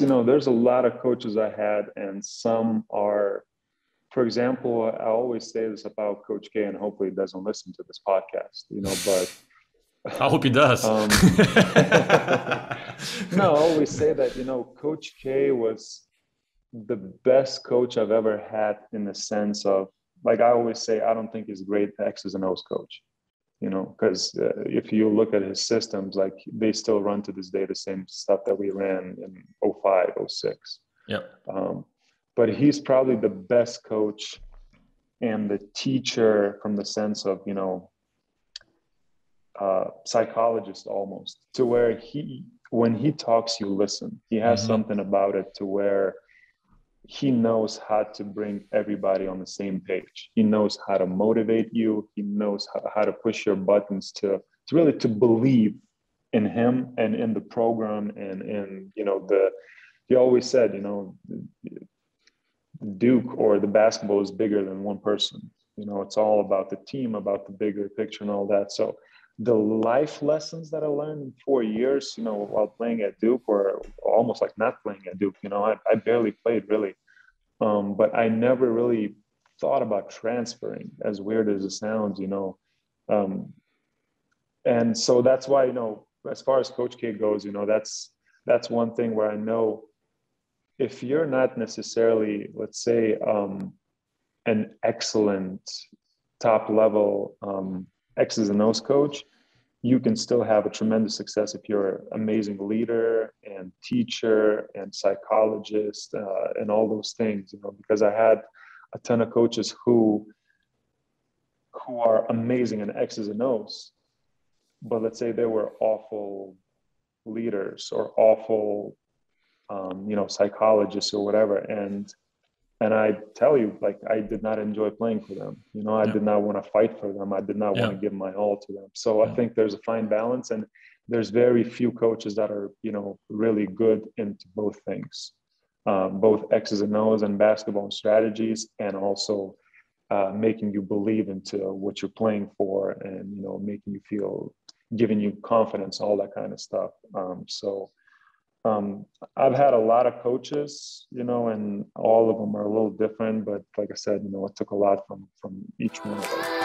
you know, there's a lot of coaches I had, and some are, for example, I always say this about Coach K, and hopefully he doesn't listen to this podcast, you know, but I hope he does. Um, no, I always say that, you know, Coach K was the best coach I've ever had in the sense of, like I always say, I don't think he's a great X's and O's coach, you know, because uh, if you look at his systems, like they still run to this day the same stuff that we ran in 05, 06. Yep. Um, but he's probably the best coach and the teacher from the sense of, you know, uh, psychologist almost to where he when he talks you listen he has mm-hmm. something about it to where he knows how to bring everybody on the same page. He knows how to motivate you. He knows how, to push your buttons to, to really to believe in him and in the program and in you know the he always said you know duke or the basketball is bigger than one person. You know it's all about the team about the bigger picture and all that. So the life lessons that I learned in four years, you know, while playing at Duke or almost like not playing at Duke, you know, I, I barely played really. Um, but I never really thought about transferring as weird as it sounds, you know. Um, and so that's why, you know, as far as Coach K goes, you know, that's that's one thing where I know if you're not necessarily, let's say, um, an excellent top level um, X's and O's coach, you can still have a tremendous success if you're an amazing leader and teacher and psychologist uh, and all those things. You know, because I had a ton of coaches who who are amazing in X's and O's, but let's say they were awful leaders or awful, um, you know, psychologists or whatever, and and I tell you, like I did not enjoy playing for them. You know, I yeah. did not want to fight for them. I did not yeah. want to give my all to them. So yeah. I think there's a fine balance, and there's very few coaches that are, you know, really good into both things, um, both X's and O's and basketball and strategies, and also uh, making you believe into what you're playing for, and you know, making you feel, giving you confidence, all that kind of stuff. Um, so um, I've had a lot of coaches, you know, and all of them are a little different. But like I said, you know, it took a lot from from each one of them.